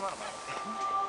come of man.